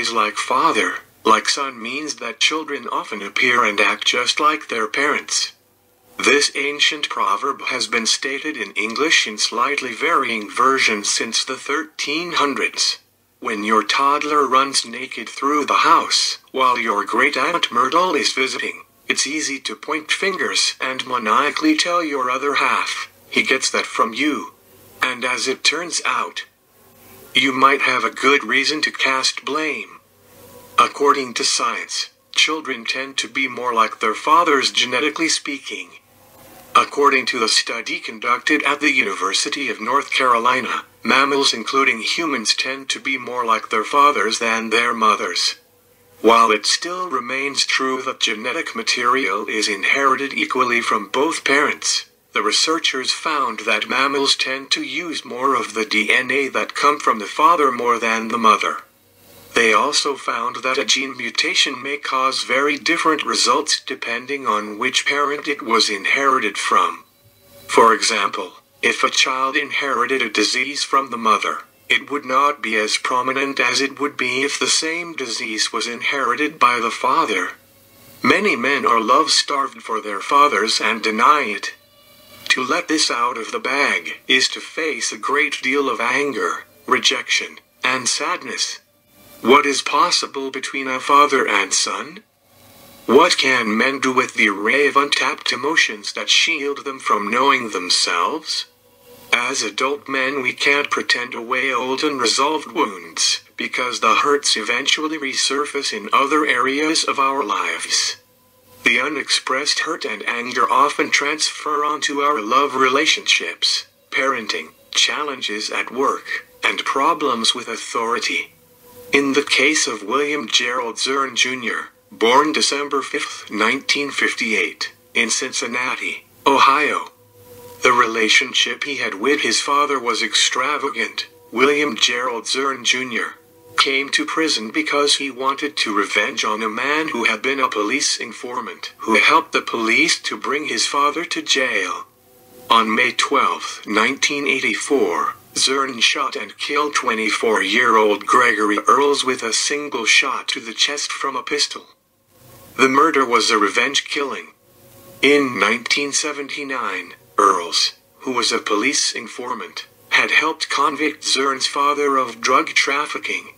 Phrase like father, like son means that children often appear and act just like their parents. This ancient proverb has been stated in English in slightly varying versions since the 1300s. When your toddler runs naked through the house while your great aunt Myrtle is visiting, it's easy to point fingers and maniacally tell your other half, he gets that from you. And as it turns out, you might have a good reason to cast blame. According to science, children tend to be more like their fathers genetically speaking. According to the study conducted at the University of North Carolina, mammals including humans tend to be more like their fathers than their mothers. While it still remains true that genetic material is inherited equally from both parents, the researchers found that mammals tend to use more of the DNA that come from the father more than the mother. They also found that a gene mutation may cause very different results depending on which parent it was inherited from. For example, if a child inherited a disease from the mother, it would not be as prominent as it would be if the same disease was inherited by the father. Many men are love starved for their fathers and deny it. To let this out of the bag is to face a great deal of anger, rejection, and sadness. What is possible between a father and son? What can men do with the array of untapped emotions that shield them from knowing themselves? As adult men, we can't pretend away old and unresolved wounds, because the hurts eventually resurface in other areas of our lives. The unexpressed hurt and anger often transfer onto our love relationships, parenting, challenges at work, and problems with authority. In the case of William Gerald Zuern Jr., born December 5, 1958, in Cincinnati, Ohio, the relationship he had with his father was extravagant. William Gerald Zuern Jr. came to prison because he wanted to revenge on a man who had been a police informant who helped the police to bring his father to jail. On May 12, 1984, Zuern shot and killed 24 year old Gregory Earls with a single shot to the chest from a pistol. The murder was a revenge killing. In 1979, Earls, who was a police informant, had helped convict Zuern's father of drug trafficking.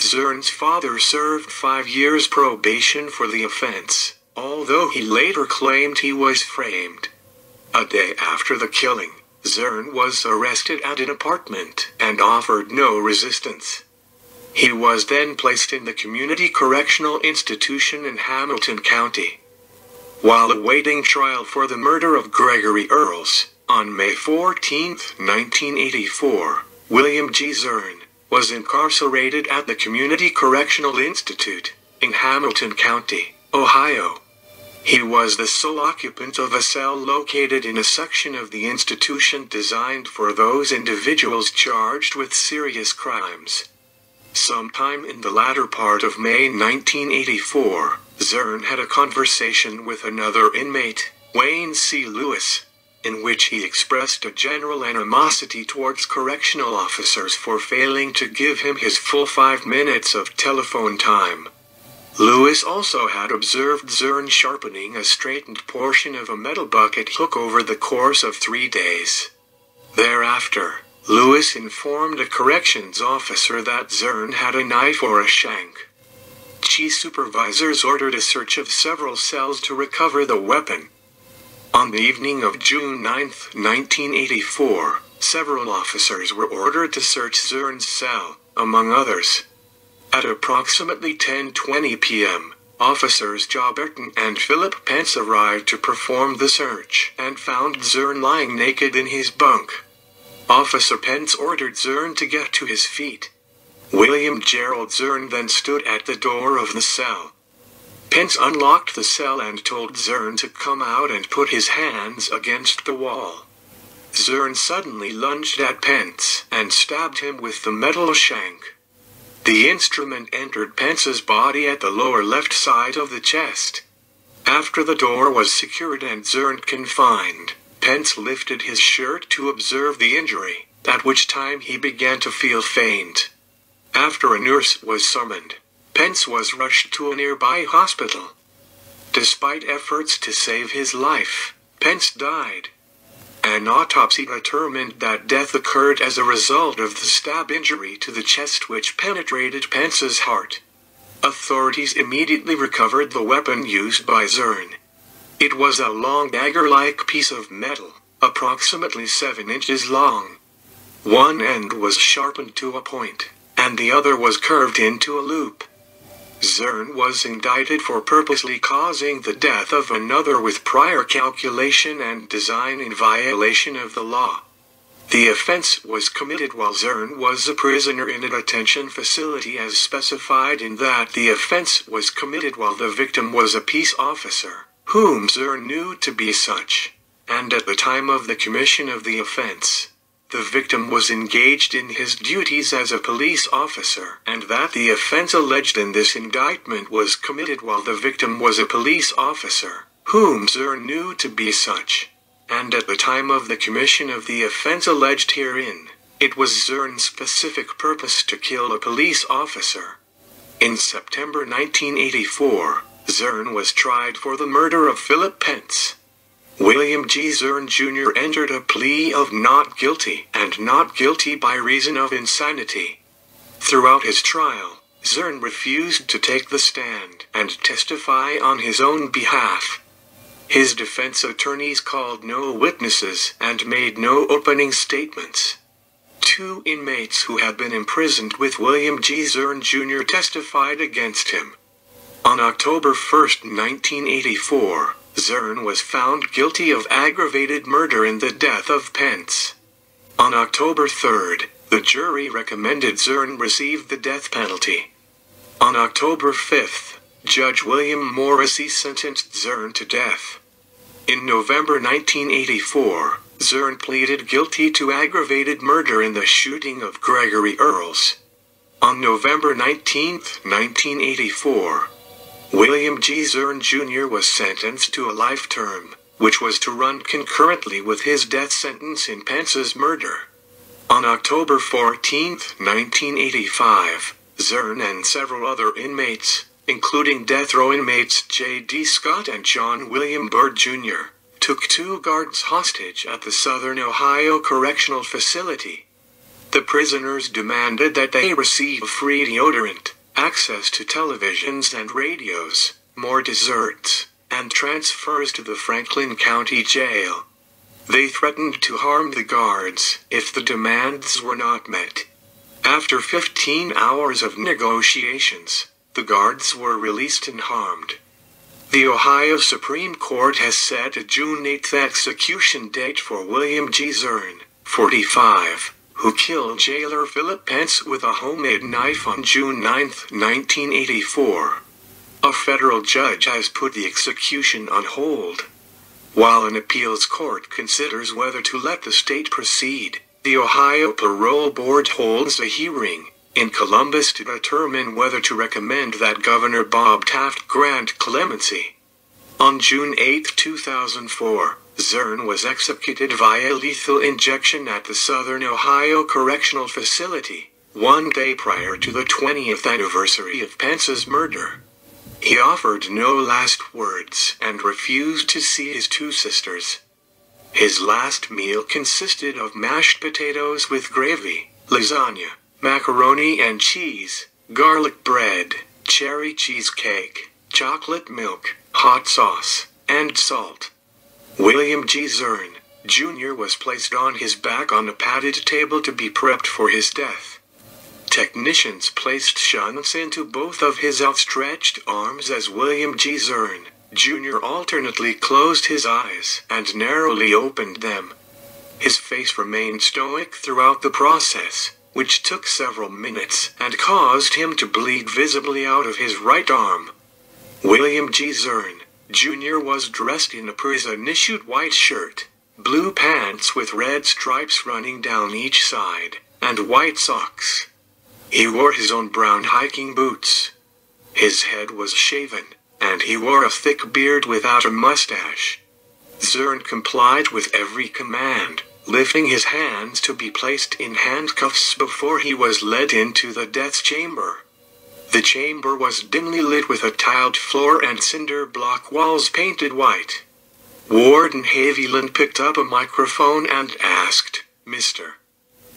Zuern's father served five years probation for the offense, although he later claimed he was framed. A day after the killing, Zuern was arrested at an apartment and offered no resistance. He was then placed in the Community Correctional Institution in Hamilton County. While awaiting trial for the murder of Gregory Earls, on May 14, 1984, William G. Zuern was incarcerated at the Community Correctional Institute in Hamilton County, Ohio. He was the sole occupant of a cell located in a section of the institution designed for those individuals charged with serious crimes. Sometime in the latter part of May 1984, Zuern had a conversation with another inmate, Wayne C. Lewis, in which he expressed a general animosity towards correctional officers for failing to give him his full five minutes of telephone time. Lewis also had observed Zuern sharpening a straightened portion of a metal bucket hook over the course of three days. Thereafter, Lewis informed a corrections officer that Zuern had a knife or a shank. Chief supervisors ordered a search of several cells to recover the weapon. On the evening of June 9, 1984, several officers were ordered to search Zuern's cell, among others. At approximately 10:20 p.m., officers Joe Burton and Phillip Pence arrived to perform the search and found Zuern lying naked in his bunk. Officer Pence ordered Zuern to get to his feet. William Gerald Zuern then stood at the door of the cell. Pence unlocked the cell and told Zuern to come out and put his hands against the wall. Zuern suddenly lunged at Pence and stabbed him with the metal shank. The instrument entered Pence's body at the lower left side of the chest. After the door was secured and Zuern confined, Pence lifted his shirt to observe the injury, at which time he began to feel faint. After a nurse was summoned, Pence was rushed to a nearby hospital. Despite efforts to save his life, Pence died. An autopsy determined that death occurred as a result of the stab injury to the chest which penetrated Pence's heart. Authorities immediately recovered the weapon used by Zuern. It was a long dagger-like piece of metal, approximately 7 inches long. One end was sharpened to a point, and the other was curved into a loop. Zuern was indicted for purposely causing the death of another with prior calculation and design in violation of the law. The offense was committed while Zuern was a prisoner in a detention facility as specified in that the offense was committed while the victim was a peace officer, whom Zuern knew to be such, and at the time of the commission of the offense the victim was engaged in his duties as a police officer, and that the offense alleged in this indictment was committed while the victim was a police officer, whom Zuern knew to be such. And at the time of the commission of the offense alleged herein, it was Zuern's specific purpose to kill a police officer. In September 1984, Zuern was tried for the murder of Phillip Pence. William G. Zuern Jr. entered a plea of not guilty and not guilty by reason of insanity. Throughout his trial, Zuern refused to take the stand and testify on his own behalf. His defense attorneys called no witnesses and made no opening statements. Two inmates who had been imprisoned with William G. Zuern Jr. testified against him. On October 1, 1984, Zuern was found guilty of aggravated murder in the death of Pence. On October 3, the jury recommended Zuern receive the death penalty. On October 5, Judge William Morrissey sentenced Zuern to death. In November 1984, Zuern pleaded guilty to aggravated murder in the shooting of Gregory Earls. On November 19, 1984, William G. Zuern Jr. was sentenced to a life term, which was to run concurrently with his death sentence in Pence's murder. On October 14, 1985, Zuern and several other inmates, including death row inmates J.D. Scott and John William Byrd Jr., took two guards hostage at the Southern Ohio Correctional Facility. The prisoners demanded that they receive free deodorant access to televisions and radios, more desserts, and transfers to the Franklin County Jail. They threatened to harm the guards if the demands were not met. After 15 hours of negotiations, the guards were released and harmed. The Ohio Supreme Court has set a June 8th execution date for William G. Zuern, 45 who killed jailer Phillip Pence with a homemade knife on June 9, 1984. A federal judge has put the execution on hold. While an appeals court considers whether to let the state proceed, the Ohio Parole Board holds a hearing in Columbus to determine whether to recommend that Governor Bob Taft grant clemency. On June 8, 2004, Zuern was executed via lethal injection at the Southern Ohio Correctional Facility, one day prior to the 20th anniversary of Pence's murder. He offered no last words and refused to see his two sisters. His last meal consisted of mashed potatoes with gravy, lasagna, macaroni and cheese, garlic bread, cherry cheesecake, chocolate milk, hot sauce, and salt. William G. Zuern, Jr. was placed on his back on a padded table to be prepped for his death. Technicians placed shunts into both of his outstretched arms as William G. Zuern, Jr. alternately closed his eyes and narrowly opened them. His face remained stoic throughout the process, which took several minutes and caused him to bleed visibly out of his right arm. William G. Zuern, Jr. was dressed in a prison-issued white shirt, blue pants with red stripes running down each side, and white socks. He wore his own brown hiking boots. His head was shaven, and he wore a thick beard without a mustache. Zuern complied with every command, lifting his hands to be placed in handcuffs before he was led into the death chamber. The chamber was dimly lit with a tiled floor and cinder block walls painted white. Warden Haviland picked up a microphone and asked, Mr.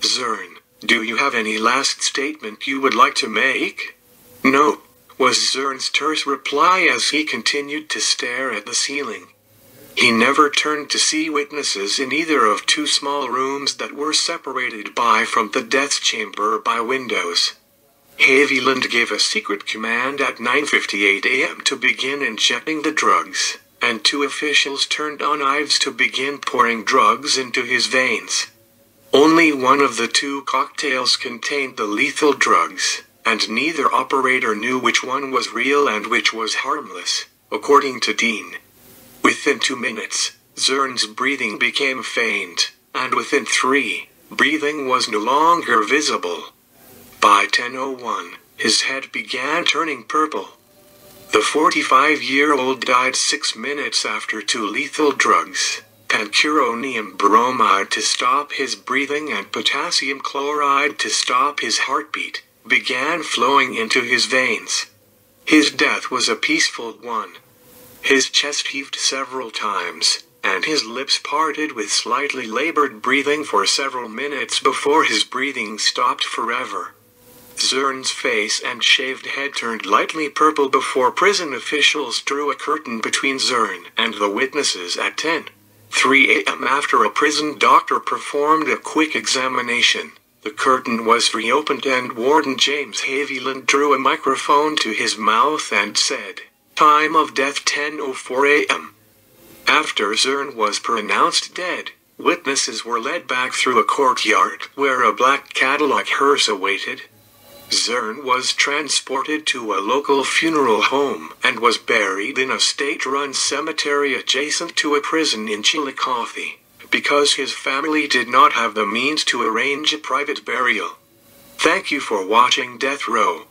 Zuern, do you have any last statement you would like to make? No, was Zuern's terse reply as he continued to stare at the ceiling. He never turned to see witnesses in either of two small rooms that were separated by from the death chamber by windows. Haviland gave a secret command at 9.58 a.m. to begin injecting the drugs, and two officials turned on IVs to begin pouring drugs into his veins. Only one of the two cocktails contained the lethal drugs, and neither operator knew which one was real and which was harmless, according to Dean. Within two minutes, Zuern's breathing became faint, and within three, breathing was no longer visible. By 10.01, his head began turning purple. The 45 year old died six minutes after two lethal drugs pancuronium bromide to stop his breathing and potassium chloride to stop his heartbeat began flowing into his veins. His death was a peaceful one. His chest heaved several times, and his lips parted with slightly labored breathing for several minutes before his breathing stopped forever. Zuern's face and shaved head turned lightly purple before prison officials drew a curtain between Zuern and the witnesses at 10. 3 a.m. after a prison doctor performed a quick examination. The curtain was reopened and Warden James Haviland drew a microphone to his mouth and said, Time of death 10.04 a.m. After Zuern was pronounced dead, witnesses were led back through a courtyard where a black Cadillac hearse awaited. Zuern was transported to a local funeral home and was buried in a state-run cemetery adjacent to a prison in Chillicothe, because his family did not have the means to arrange a private burial. Thank you for watching Death Row.